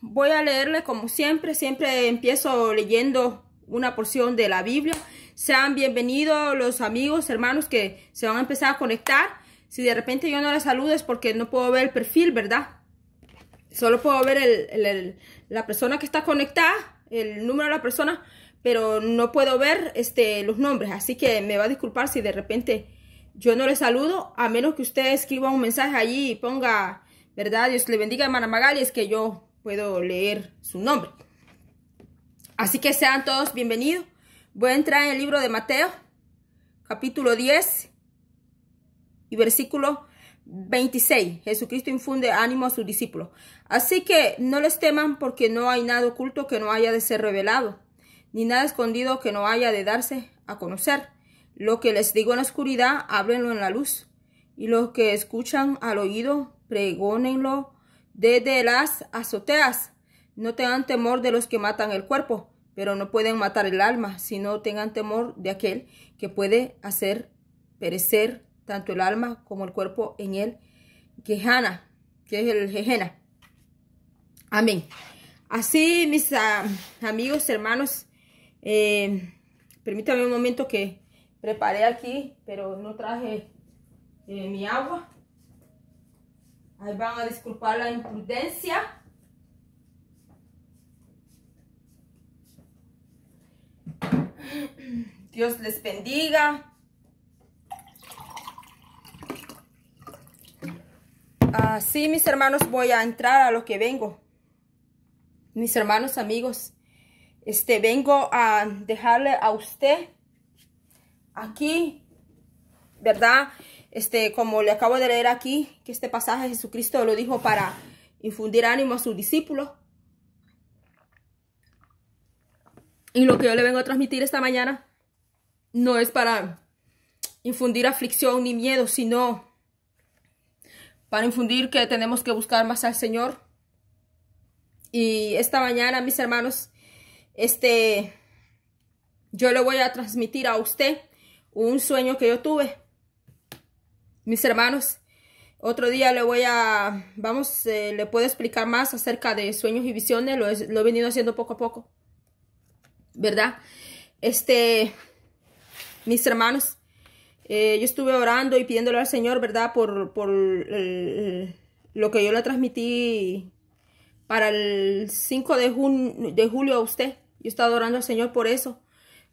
voy a leerle como siempre, siempre empiezo leyendo una porción de la Biblia. Sean bienvenidos los amigos, hermanos que se van a empezar a conectar. Si de repente yo no les saludo es porque no puedo ver el perfil, ¿verdad? Solo puedo ver el, la persona que está conectada, el número de la persona, pero no puedo ver este, los nombres. Así que me va a disculpar si de repente yo no les saludo, a menos que usted escriba un mensaje allí y ponga ¿verdad? Dios le bendiga, hermana Magali, es que yo puedo leer su nombre. Así que sean todos bienvenidos. Voy a entrar en el libro de Mateo, capítulo 10 y versículo 26. Jesucristo infunde ánimo a sus discípulos. Así que no les teman porque no hay nada oculto que no haya de ser revelado, ni nada escondido que no haya de darse a conocer. Lo que les digo en la oscuridad, háblenlo en la luz. Y lo que escuchan al oído, pregónenlo desde las azoteas. No tengan temor de los que matan el cuerpo, pero no pueden matar el alma, sino tengan temor de aquel que puede hacer perecer tanto el alma como el cuerpo en el Gejana, que es el Gejena. Amén. Así, mis ah, amigos, hermanos, eh, permítanme un momento que preparé aquí, pero no traje eh, mi agua. Ahí van a disculpar la imprudencia. Dios les bendiga. Así, mis hermanos, voy a entrar a lo que vengo. Mis hermanos, amigos, este, vengo a dejarle a usted aquí, ¿verdad? Este, como le acabo de leer aquí, que este pasaje Jesucristo lo dijo para infundir ánimo a sus discípulos. Y lo que yo le vengo a transmitir esta mañana no es para infundir aflicción ni miedo, sino para infundir que tenemos que buscar más al Señor. Y esta mañana, mis hermanos, este, yo le voy a transmitir a usted un sueño que yo tuve mis hermanos. Otro día le voy a, vamos, eh, le puedo explicar más acerca de sueños y visiones. Lo he, venido haciendo poco a poco. ¿Verdad? Este, mis hermanos, eh, yo estuve orando y pidiéndole al Señor, ¿verdad? Por, por lo que yo le transmití para el 5 de, de julio a usted. Yo he estado orando al Señor por eso,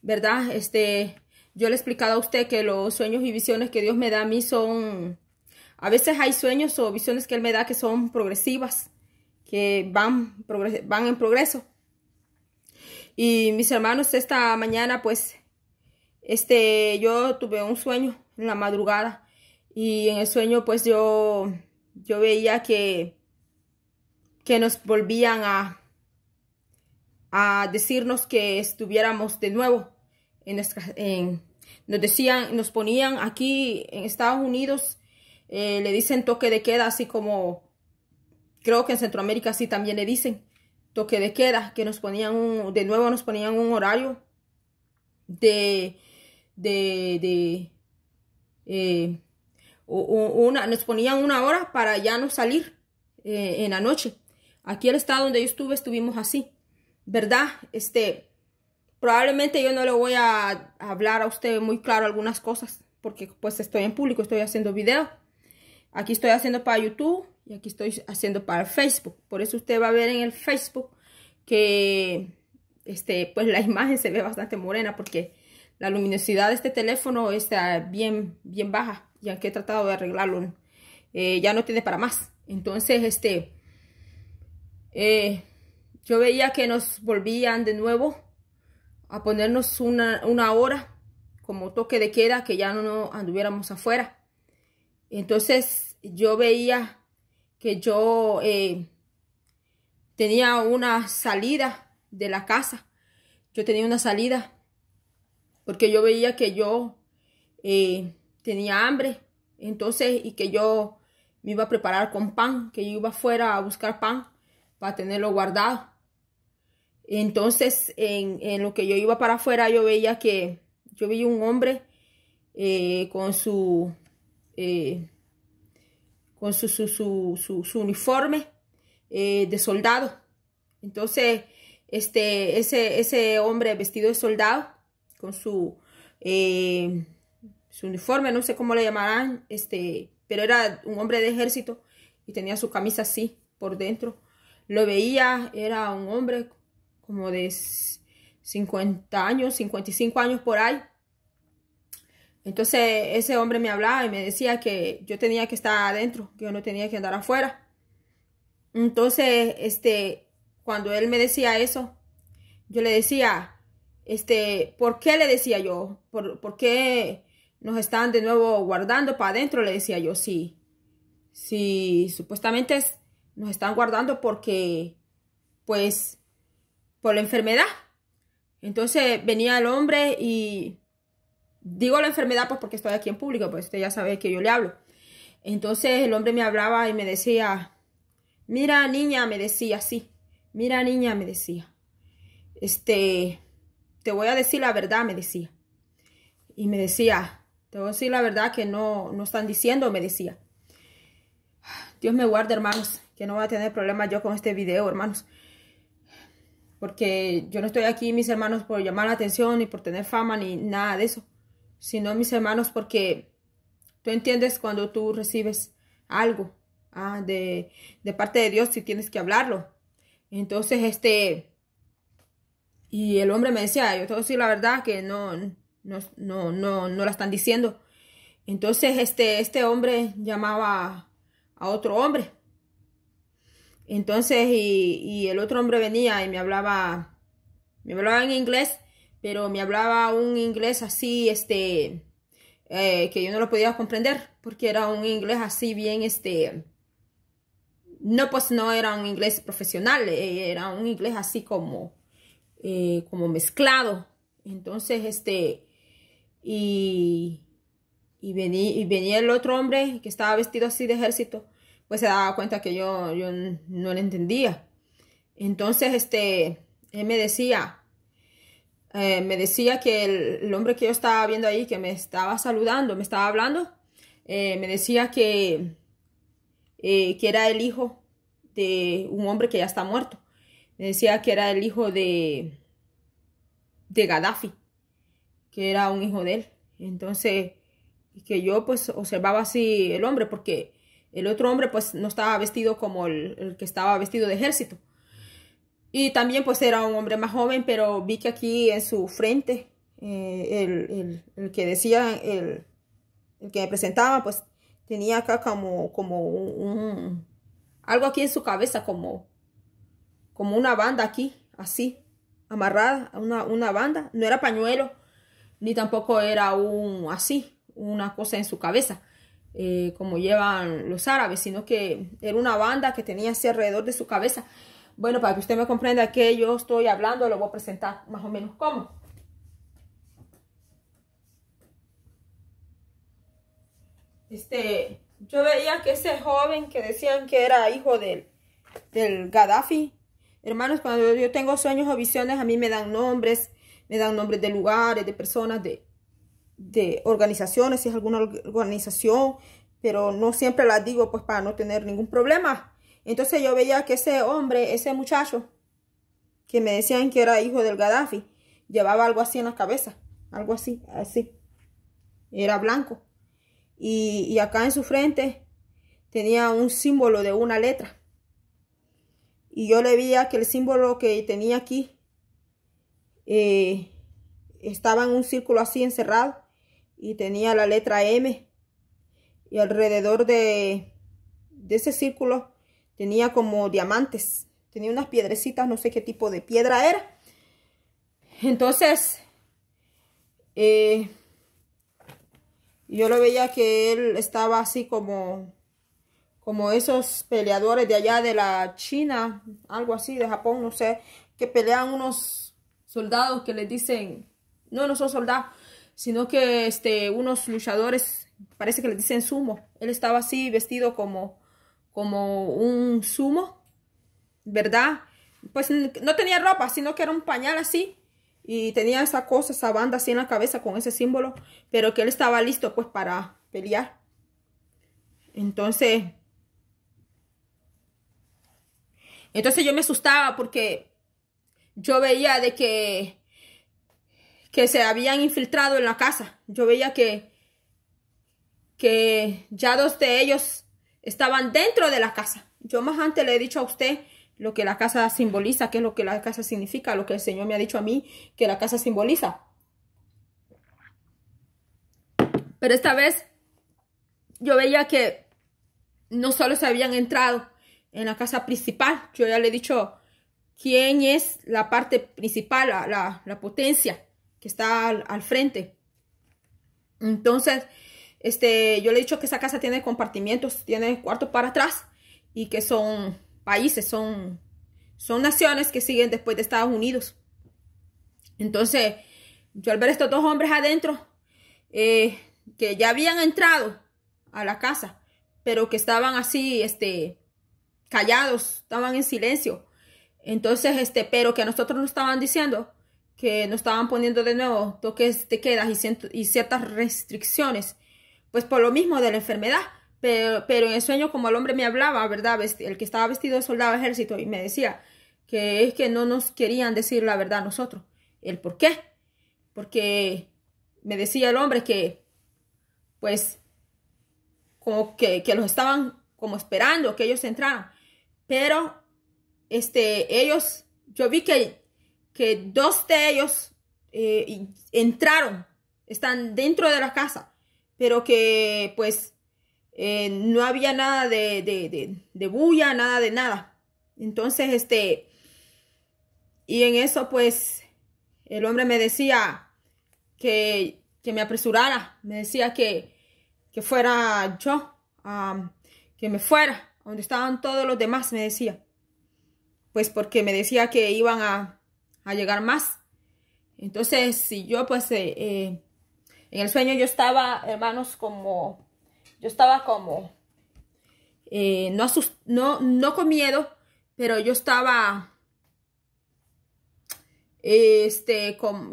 ¿verdad? Este, yo le he explicado a usted que los sueños y visiones que Dios me da a mí son... A veces hay sueños o visiones que Él me da que son progresivas, que van, van en progreso. Y mis hermanos, esta mañana pues, este, yo tuve un sueño en la madrugada. Y en el sueño pues yo, yo veía que, que nos volvían a, a decirnos que estuviéramos de nuevo en, nos decían, nos ponían aquí en Estados Unidos, eh, le dicen toque de queda, así como creo que en Centroamérica sí también le dicen toque de queda, que nos ponían un, de nuevo nos ponían un horario de, de, de eh, una, nos ponían una hora para ya no salir eh, en la noche. Aquí el estado donde yo estuve, estuvimos así, ¿verdad? Este, Probablemente yo no le voy a hablar a usted muy claro algunas cosas, porque pues estoy en público, estoy haciendo video. Aquí estoy haciendo para YouTube y aquí estoy haciendo para Facebook. Por eso usted va a ver en el Facebook que este, pues la imagen se ve bastante morena porque la luminosidad de este teléfono está bien, bien baja. Ya que he tratado de arreglarlo, eh, ya no tiene para más. Entonces, este, eh, yo veía que nos volvían de nuevo a ponernos una, hora como toque de queda, que ya no anduviéramos afuera. Entonces yo veía que yo eh, tenía una salida de la casa. Yo tenía una salida porque yo veía que yo eh, tenía hambre. Entonces, y que yo me iba a preparar con pan, que yo iba afuera a buscar pan para tenerlo guardado. Entonces, en, lo que yo iba para afuera, yo veía que yo veía un hombre eh, con su eh, con su, su, su, uniforme eh, de soldado. Entonces, este, ese, ese hombre vestido de soldado, con su, su uniforme, no sé cómo le llamarán, este, pero era un hombre de ejército y tenía su camisa así por dentro. Lo veía, era un hombre como de 50 años, 55 años por ahí. Entonces ese hombre me hablaba y me decía que yo tenía que estar adentro, que yo no tenía que andar afuera. Entonces, este, cuando él me decía eso, yo le decía, este, ¿por qué le decía yo? ¿Por, por qué nos están de nuevo guardando para adentro? Le decía yo, sí, sí, supuestamente nos están guardando porque, pues, por la enfermedad. Entonces venía el hombre y digo la enfermedad pues porque estoy aquí en público, pues usted ya sabe que yo le hablo. Entonces el hombre me hablaba y me decía, mira niña, me decía así, mira niña, me decía, este, te voy a decir la verdad, me decía. Y me decía, te voy a decir la verdad que no, no están diciendo, me decía. Dios me guarde, hermanos, que no voy a tener problemas yo con este video, hermanos porque yo no estoy aquí, mis hermanos, por llamar la atención, ni por tener fama, ni nada de eso, sino mis hermanos, porque tú entiendes cuando tú recibes algo ah, de, parte de Dios, si tienes que hablarlo. Entonces, este, y el hombre me decía, yo te voy decir la verdad que no, no, no, no, no la están diciendo. Entonces, este, este hombre llamaba a otro hombre entonces, y, el otro hombre venía y me hablaba, me hablaba en inglés, pero me hablaba un inglés así, este, eh, que yo no lo podía comprender, porque era un inglés así bien, este, no, pues no era un inglés profesional, eh, era un inglés así como, eh, como mezclado. Entonces, este, y, y, y venía el otro hombre que estaba vestido así de ejército pues se daba cuenta que yo, yo no le entendía. Entonces, este, él me decía, eh, me decía que el, hombre que yo estaba viendo ahí, que me estaba saludando, me estaba hablando, eh, me decía que, eh, que era el hijo de un hombre que ya está muerto. Me decía que era el hijo de, de Gaddafi, que era un hijo de él. Entonces, que yo pues observaba así el hombre, porque el otro hombre pues no estaba vestido como el, que estaba vestido de ejército. Y también pues era un hombre más joven, pero vi que aquí en su frente, eh, el, que decía, el, que me presentaba, pues tenía acá como, como un, algo aquí en su cabeza, como, como una banda aquí, así, amarrada, una, una banda. No era pañuelo, ni tampoco era un así, una cosa en su cabeza eh, como llevan los árabes, sino que era una banda que tenía así alrededor de su cabeza. Bueno, para que usted me comprenda que yo estoy hablando, lo voy a presentar más o menos como. Este, yo veía que ese joven que decían que era hijo del, del Gaddafi, hermanos, cuando yo tengo sueños o visiones, a mí me dan nombres, me dan nombres de lugares, de personas, de, de organizaciones, si es alguna organización, pero no siempre las digo pues para no tener ningún problema. Entonces yo veía que ese hombre, ese muchacho, que me decían que era hijo del Gaddafi, llevaba algo así en la cabeza, algo así, así. Era blanco. Y, y acá en su frente tenía un símbolo de una letra. Y yo le veía que el símbolo que tenía aquí eh, estaba en un círculo así encerrado y tenía la letra M y alrededor de, de ese círculo tenía como diamantes, tenía unas piedrecitas, no sé qué tipo de piedra era. Entonces, eh, yo lo veía que él estaba así como, como esos peleadores de allá de la China, algo así, de Japón, no sé, que pelean unos soldados que les dicen, no, no son soldados, sino que este, unos luchadores, parece que le dicen sumo. Él estaba así vestido como, como un sumo, ¿verdad? Pues no tenía ropa, sino que era un pañal así. Y tenía esa cosa, esa banda así en la cabeza con ese símbolo. Pero que él estaba listo pues para pelear. Entonces, Entonces yo me asustaba porque yo veía de que, que se habían infiltrado en la casa. Yo veía que, que ya dos de ellos estaban dentro de la casa. Yo más antes le he dicho a usted lo que la casa simboliza, qué es lo que la casa significa, lo que el Señor me ha dicho a mí que la casa simboliza. Pero esta vez yo veía que no solo se habían entrado en la casa principal, yo ya le he dicho quién es la parte principal, la, potencia que está al, frente. Entonces, este, yo le he dicho que esa casa tiene compartimientos, tiene cuartos para atrás y que son países, son, son naciones que siguen después de Estados Unidos. Entonces, yo al ver estos dos hombres adentro, eh, que ya habían entrado a la casa, pero que estaban así, este, callados, estaban en silencio. Entonces, este, pero que a nosotros nos estaban diciendo que nos estaban poniendo de nuevo toques de quedas y, ciertas restricciones, pues por lo mismo de la enfermedad. Pero, pero en el sueño, como el hombre me hablaba, ¿verdad? El que estaba vestido de soldado de ejército y me decía que es que no nos querían decir la verdad a nosotros. ¿El por qué? Porque me decía el hombre que, pues, como que, que los estaban como esperando que ellos entraran. Pero, este, ellos, yo vi que, que dos de ellos eh, entraron, están dentro de la casa, pero que, pues, eh, no había nada de, de, de, bulla, nada de nada. Entonces, este, y en eso, pues, el hombre me decía que, que me apresurara, me decía que, que fuera yo, que me fuera, donde estaban todos los demás, me decía. Pues porque me decía que iban a, a llegar más. Entonces, si yo, pues, eh, eh, en el sueño yo estaba, hermanos, como yo estaba como, eh, no, no, no con miedo, pero yo estaba, este, con,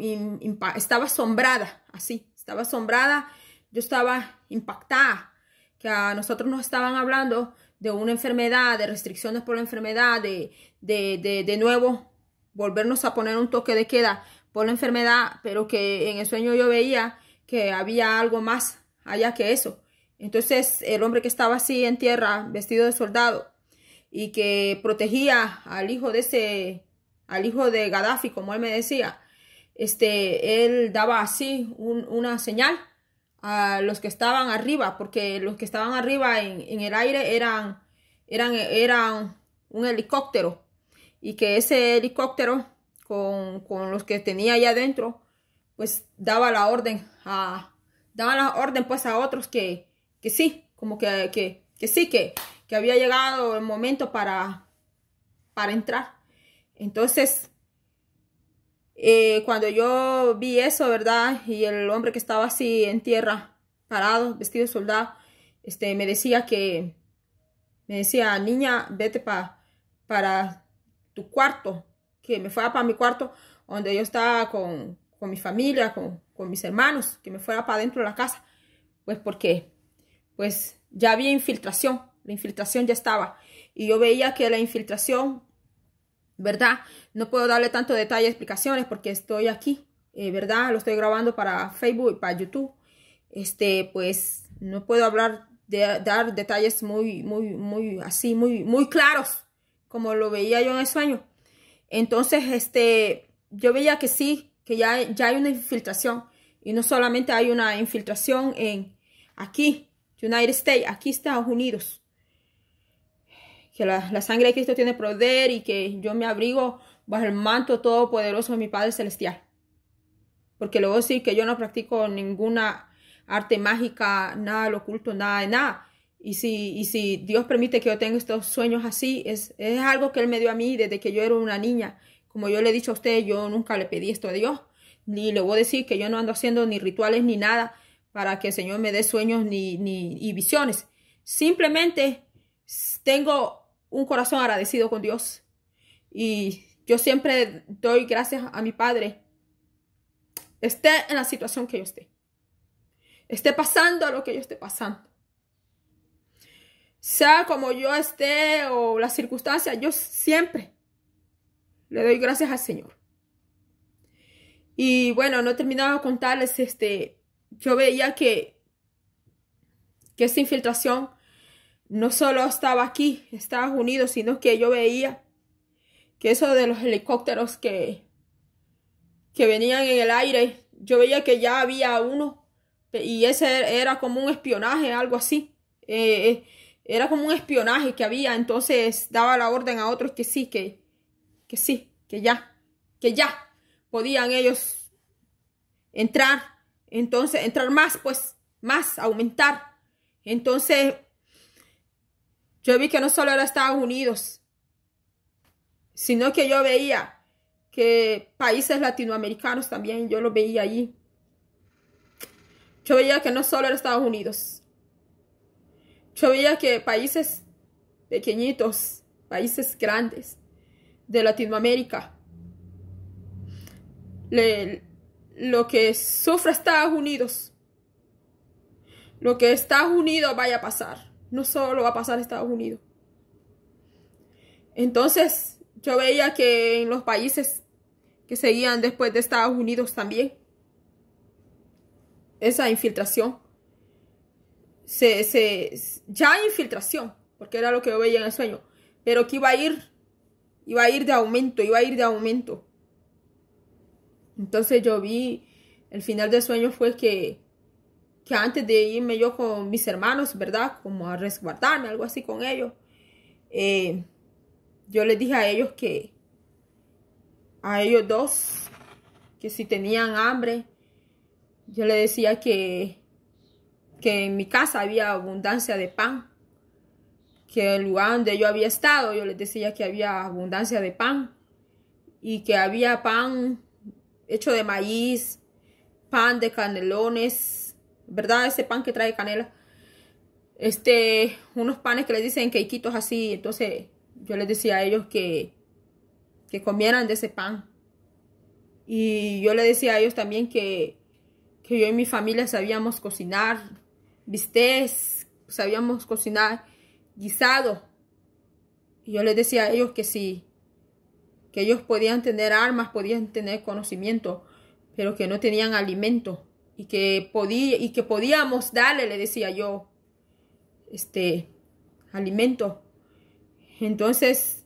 estaba asombrada, así, estaba asombrada, yo estaba impactada, que a nosotros nos estaban hablando de una enfermedad, de restricciones por la enfermedad, de, de, de, de nuevo volvernos a poner un toque de queda por la enfermedad, pero que en el sueño yo veía que había algo más allá que eso. Entonces el hombre que estaba así en tierra, vestido de soldado, y que protegía al hijo de ese, al hijo de Gaddafi, como él me decía, este, él daba así una señal a los que estaban arriba, porque los que estaban arriba en, en el aire eran, eran, eran un helicóptero, y que ese helicóptero con, con los que tenía allá adentro, pues daba la orden a, daba la orden pues a otros que, que sí, como que, que, que sí, que, que había llegado el momento para, para entrar. Entonces, eh, cuando yo vi eso, ¿verdad? Y el hombre que estaba así en tierra, parado, vestido de soldado, este, me decía que, me decía, niña, vete pa, para tu cuarto, que me fuera para mi cuarto, donde yo estaba con, con mi familia, con, con mis hermanos, que me fuera para dentro de la casa. Pues porque pues ya había infiltración, la infiltración ya estaba. Y yo veía que la infiltración, ¿verdad? No puedo darle tanto detalle, explicaciones, porque estoy aquí, eh, ¿verdad? Lo estoy grabando para Facebook y para YouTube. Este, pues no puedo hablar de dar detalles muy, muy, muy, así, muy, muy claros, como lo veía yo en el sueño. Entonces, este, yo veía que sí, que ya, ya hay una infiltración. Y no solamente hay una infiltración en aquí, United States, aquí Estados Unidos. Que la, sangre de Cristo tiene poder y que yo me abrigo bajo el manto todopoderoso de mi Padre Celestial. Porque luego sí que yo no practico ninguna arte mágica, nada lo oculto, nada de nada. Y si, y si Dios permite que yo tenga estos sueños así, es, es algo que Él me dio a mí desde que yo era una niña. Como yo le he dicho a usted, yo nunca le pedí esto a Dios. Ni le voy a decir que yo no ando haciendo ni rituales ni nada para que el Señor me dé sueños ni, ni visiones. Simplemente tengo un corazón agradecido con Dios. Y yo siempre doy gracias a mi Padre. Esté en la situación que yo esté. Esté pasando lo que yo esté pasando. Sea como yo esté o las circunstancias, yo siempre le doy gracias al Señor. Y bueno, no he terminado de contarles, este, yo veía que, que esta infiltración no solo estaba aquí, Estados Unidos, sino que yo veía que eso de los helicópteros que, que venían en el aire, yo veía que ya había uno y ese era como un espionaje, algo así. Eh, eh, era como un espionaje que había, entonces daba la orden a otros que sí, que, que sí, que ya, que ya podían ellos entrar, entonces entrar más, pues más, aumentar. Entonces, yo vi que no solo era Estados Unidos, sino que yo veía que países latinoamericanos también, yo lo veía allí. Yo veía que no solo era Estados Unidos. Yo veía que países pequeñitos, países grandes de Latinoamérica, lo que sufre Estados Unidos, lo que Estados Unidos vaya a pasar, no solo va a pasar Estados Unidos. Entonces, yo veía que en los países que seguían después de Estados Unidos también, esa infiltración, se, se, ya infiltración, porque era lo que yo veía en el sueño, pero que iba a ir, iba a ir de aumento, iba a ir de aumento. Entonces yo vi, el final del sueño fue que, que antes de irme yo con mis hermanos, ¿verdad? Como a resguardarme, algo así con ellos, eh, yo les dije a ellos que, a ellos dos, que si tenían hambre, yo les decía que, que en mi casa había abundancia de pan, que el lugar donde yo había estado, yo les decía que había abundancia de pan y que había pan hecho de maíz, pan de canelones, ¿verdad? Ese pan que trae canela. Este, unos panes que les dicen queiquitos así, entonces yo les decía a ellos que, que comieran de ese pan. Y yo les decía a ellos también que, que yo y mi familia sabíamos cocinar bistecs, sabíamos cocinar guisado. Y yo les decía a ellos que sí, que ellos podían tener armas, podían tener conocimiento, pero que no tenían alimento y que podía y que podíamos darle, le decía yo, este alimento entonces,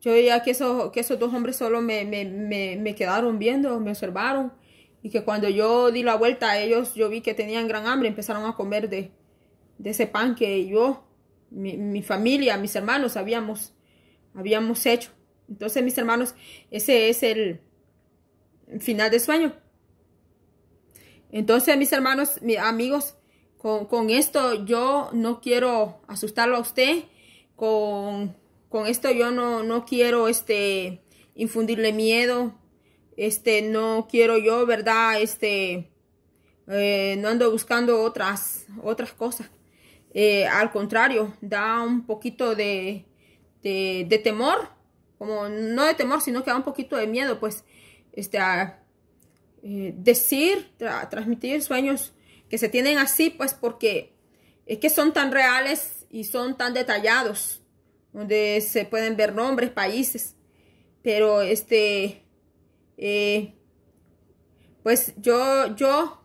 yo veía que, eso, que esos dos hombres solo me, me, quedaron viendo, me observaron. Y que cuando yo di la vuelta ellos, yo vi que tenían gran hambre, empezaron a comer de, ese pan que yo, mi, familia, mis hermanos habíamos, habíamos hecho. Entonces, mis hermanos, ese es el final de sueño. Entonces, mis hermanos, mis amigos, con, con esto yo no quiero asustarlo a usted con con esto yo no, no quiero este, infundirle miedo, este, no quiero yo, ¿verdad? Este, eh, no ando buscando otras, otras cosas. Eh, al contrario, da un poquito de, de, temor, como no de temor, sino que da un poquito de miedo, pues, este, eh, decir, transmitir sueños que se tienen así, pues, porque es que son tan reales y son tan detallados donde se pueden ver nombres, países, pero este, eh, pues yo, yo,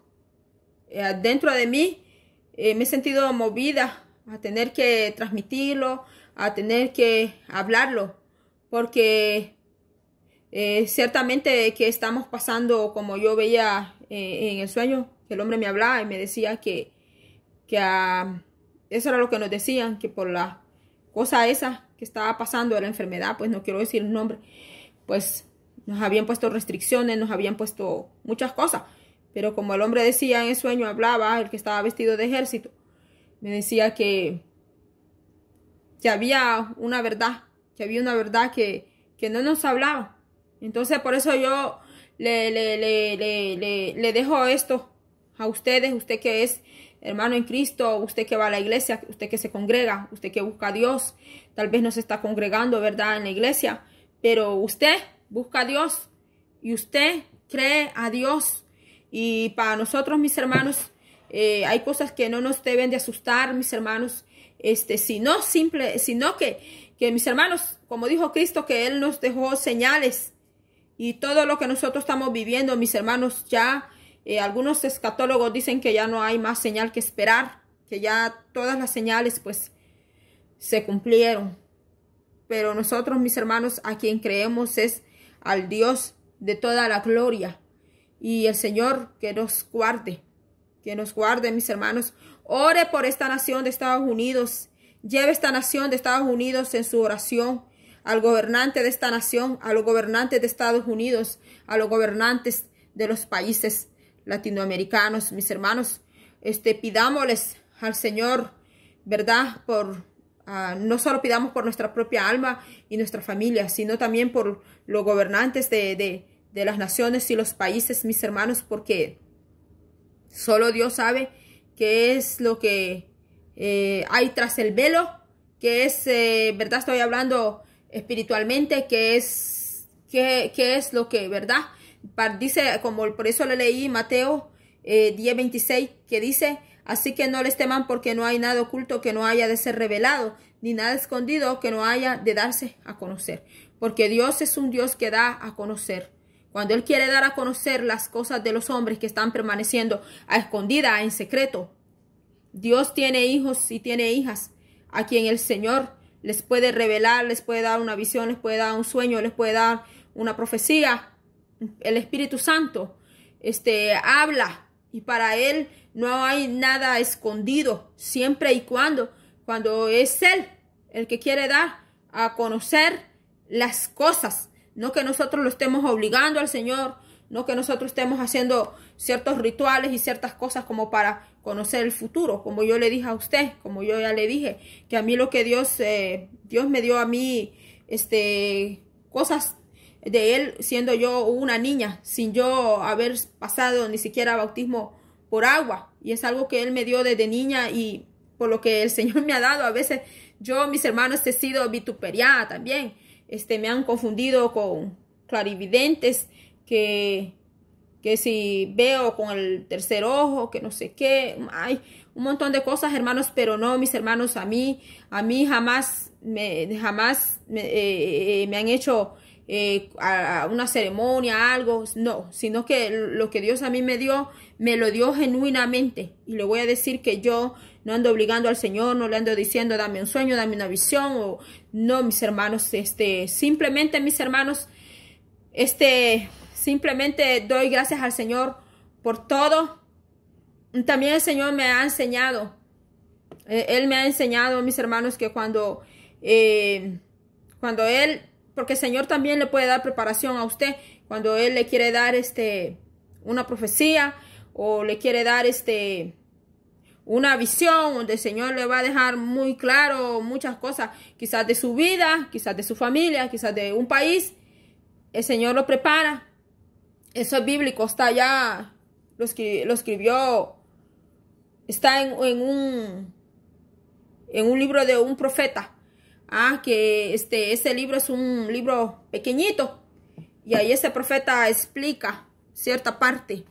eh, dentro de mí, eh, me he sentido movida a tener que transmitirlo, a tener que hablarlo, porque ciertamente que estamos pasando, como yo veía en el sueño, que el hombre me hablaba y me decía que, que ah, eso era lo que nos decían, que por la cosa esa que estaba pasando la enfermedad, pues no quiero decir el nombre, pues nos habían puesto restricciones, nos habían puesto muchas cosas. Pero como el hombre decía en el sueño, hablaba, el que estaba vestido de ejército, me decía que, que había una verdad, que había una verdad que, que no nos hablaba. Entonces por eso yo le, le, le, le, le dejo esto a ustedes, usted que es hermano en Cristo, usted que va a la iglesia, usted que se congrega, usted que busca a Dios, tal vez no se está congregando, ¿verdad?, en la iglesia, pero usted busca a Dios y usted cree a Dios. Y para nosotros, mis hermanos, eh, hay cosas que no nos deben de asustar, mis hermanos, este, sino simple, sino que, que mis hermanos, como dijo Cristo, que Él nos dejó señales y todo lo que nosotros estamos viviendo, mis hermanos, ya eh, algunos escatólogos dicen que ya no hay más señal que esperar, que ya todas las señales pues se cumplieron. Pero nosotros, mis hermanos, a quien creemos es al Dios de toda la gloria. Y el Señor que nos guarde, que nos guarde, mis hermanos. Ore por esta nación de Estados Unidos. Lleve esta nación de Estados Unidos en su oración al gobernante de esta nación, a los gobernantes de Estados Unidos, a los gobernantes de los países latinoamericanos, mis hermanos, este, pidámosles al Señor, ¿verdad? Por, uh, no solo pidamos por nuestra propia alma y nuestra familia, sino también por los gobernantes de, de, de las naciones y los países, mis hermanos, porque solo Dios sabe qué es lo que eh, hay tras el velo, que es, eh, ¿verdad? Estoy hablando espiritualmente, qué es, qué, es lo que, ¿verdad? Dice, como por eso le leí Mateo eh, 10:26, que dice, así que no les teman porque no hay nada oculto que no haya de ser revelado, ni nada escondido que no haya de darse a conocer, porque Dios es un Dios que da a conocer. Cuando Él quiere dar a conocer las cosas de los hombres que están permaneciendo a escondida, en secreto, Dios tiene hijos y tiene hijas a quien el Señor les puede revelar, les puede dar una visión, les puede dar un sueño, les puede dar una profecía. El Espíritu Santo este, habla y para Él no hay nada escondido, siempre y cuando, cuando es Él el que quiere dar a conocer las cosas, no que nosotros lo estemos obligando al Señor, no que nosotros estemos haciendo ciertos rituales y ciertas cosas como para conocer el futuro, como yo le dije a usted, como yo ya le dije, que a mí lo que Dios, eh, Dios me dio a mí, este, cosas de Él siendo yo una niña, sin yo haber pasado ni siquiera bautismo por agua, y es algo que Él me dio desde niña y por lo que el Señor me ha dado, a veces yo, mis hermanos, he sido vituperiada también, este, me han confundido con clarividentes que que si veo con el tercer ojo, que no sé qué, hay un montón de cosas, hermanos, pero no, mis hermanos, a mí, a mí jamás, me, jamás me, eh, eh, han hecho eh, una ceremonia, algo, no, sino que lo que Dios a mí me dio, me lo dio genuinamente. Y le voy a decir que yo no ando obligando al Señor, no le ando diciendo, dame un sueño, dame una visión, o no, mis hermanos, este, simplemente mis hermanos, este, Simplemente doy gracias al Señor por todo. También el Señor me ha enseñado. Eh, él me ha enseñado, mis hermanos, que cuando, eh, cuando Él, porque el Señor también le puede dar preparación a usted, cuando Él le quiere dar este, una profecía o le quiere dar este, una visión donde el Señor le va a dejar muy claro muchas cosas, quizás de su vida, quizás de su familia, quizás de un país. El Señor lo prepara eso es bíblico, está ya, lo, escribió, está en, un, en un libro de un profeta. Ah, que este, ese libro es un libro pequeñito. Y ahí ese profeta explica cierta parte.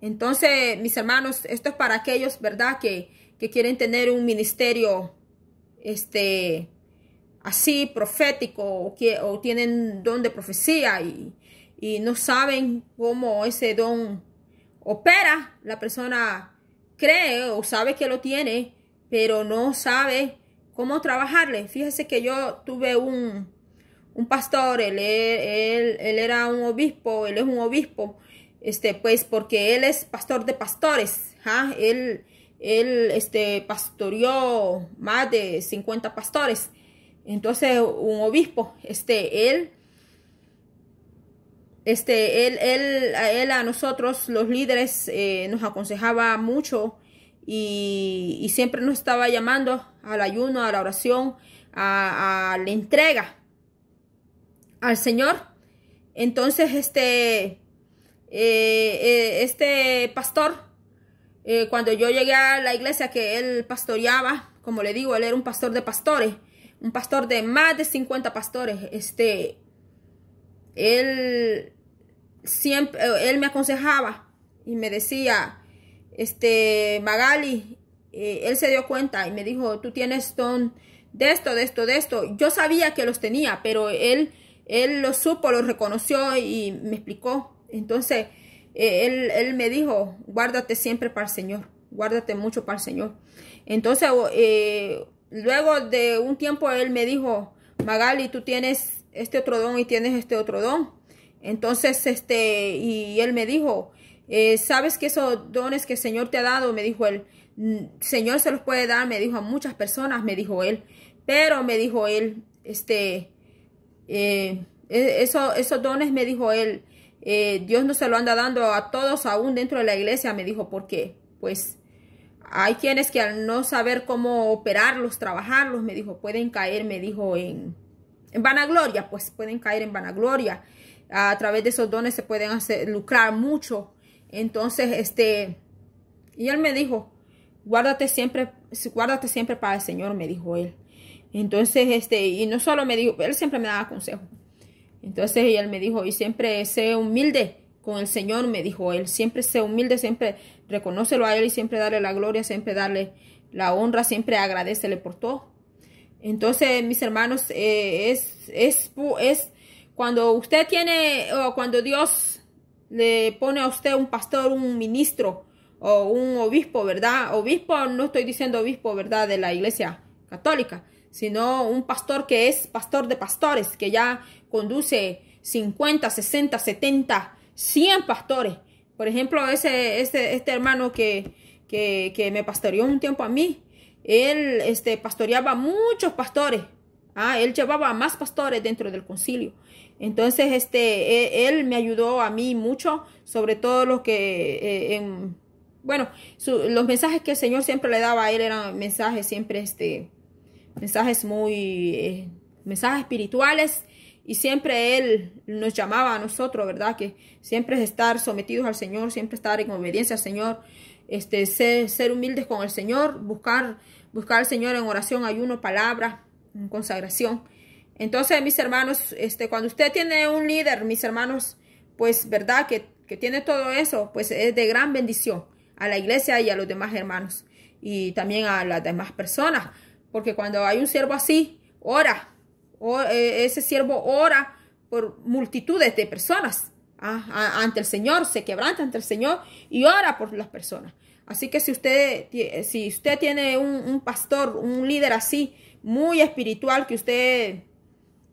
Entonces, mis hermanos, esto es para aquellos, ¿verdad? Que, que quieren tener un ministerio, este, así, profético, o, que, o tienen don de profecía y, y no saben cómo ese don opera. La persona cree o sabe que lo tiene, pero no sabe cómo trabajarle. Fíjese que yo tuve un, un pastor, él, él, él, era un obispo, él es un obispo, este, pues porque él es pastor de pastores, ¿ah? él, él este, pastoreó más de 50 pastores. Entonces, un obispo, este, él este, él, él, a él, a nosotros, los líderes, eh, nos aconsejaba mucho y, siempre nos estaba llamando al ayuno, a la oración, a, la entrega al Señor. Entonces, este, eh, eh, este pastor, cuando yo llegué a la iglesia que él pastoreaba, como le digo, él era un pastor de pastores, un pastor de más de 50 pastores, este, él siempre, él me aconsejaba y me decía, este, Magali, eh, él se dio cuenta y me dijo, tú tienes don de esto, de esto, de esto. Yo sabía que los tenía, pero él, él lo supo, lo reconoció y me explicó. Entonces, eh, él, él, me dijo, guárdate siempre para el Señor, guárdate mucho para el Señor. Entonces, eh, luego de un tiempo, él me dijo, Magali, tú tienes este otro don y tienes este otro don. Entonces, este, y él me dijo, eh, ¿sabes que esos dones que el Señor te ha dado? Me dijo él, mm, Señor se los puede dar, me dijo a muchas personas, me dijo él. Pero me dijo él, este, eh, e, eso, esos dones, me dijo él, eh, Dios no se lo anda dando a todos aún dentro de la iglesia, me dijo, porque pues hay quienes que al no saber cómo operarlos, trabajarlos, me dijo, pueden caer, me dijo, en, en vanagloria, pues pueden caer en vanagloria. A través de esos dones se pueden hacer, lucrar mucho. Entonces, este, y él me dijo, guárdate siempre, guárdate siempre para el Señor, me dijo él. Entonces, este, y no solo me dijo, él siempre me daba consejo. Entonces, y él me dijo, y siempre sé humilde con el Señor, me dijo él, siempre sé humilde, siempre reconócelo a él y siempre darle la gloria, siempre darle la honra, siempre agradecele por todo. Entonces, mis hermanos, eh, es, es, es cuando usted tiene, o cuando Dios le pone a usted un pastor, un ministro o un obispo, ¿verdad? Obispo, no estoy diciendo obispo, ¿verdad? De la iglesia católica, sino un pastor que es pastor de pastores, que ya conduce 50, 60, 70, 100 pastores. Por ejemplo, ese, este, este hermano que, que, que me pastoreó un tiempo a mí, él este, pastoreaba muchos pastores. Ah, él llevaba más pastores dentro del concilio. Entonces, este, e, él, me ayudó a mí mucho, sobre todo lo que, eh, en, bueno, los mensajes que el Señor siempre le daba a él eran mensajes siempre, este, mensajes muy, eh, mensajes espirituales y siempre Él nos llamaba a nosotros, ¿verdad? Que siempre es estar sometidos al Señor, siempre estar en obediencia al Señor, este, ser, ser humildes con el Señor, buscar, buscar al Señor en oración, ayuno, palabra, consagración. Entonces, mis hermanos, este, cuando usted tiene un líder, mis hermanos, pues, ¿verdad? Que, que tiene todo eso, pues es de gran bendición a la iglesia y a los demás hermanos y también a las demás personas. Porque cuando hay un siervo así, ora, eh, ese siervo ora por multitudes de personas ah, ante el Señor, se quebranta ante el Señor y ora por las personas. Así que si usted, si usted tiene un, pastor, un líder así, muy espiritual, que usted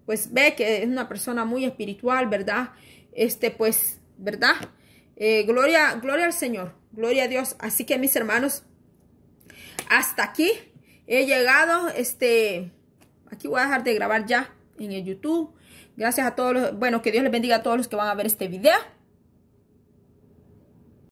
pues ve que es una persona muy espiritual, ¿verdad? Este, pues, ¿verdad? Eh, gloria, gloria al Señor, gloria a Dios. Así que mis hermanos, hasta aquí he llegado, este, Aquí voy a dejar de grabar ya en el YouTube. Gracias a todos los, bueno, que Dios les bendiga a todos los que van a ver este video.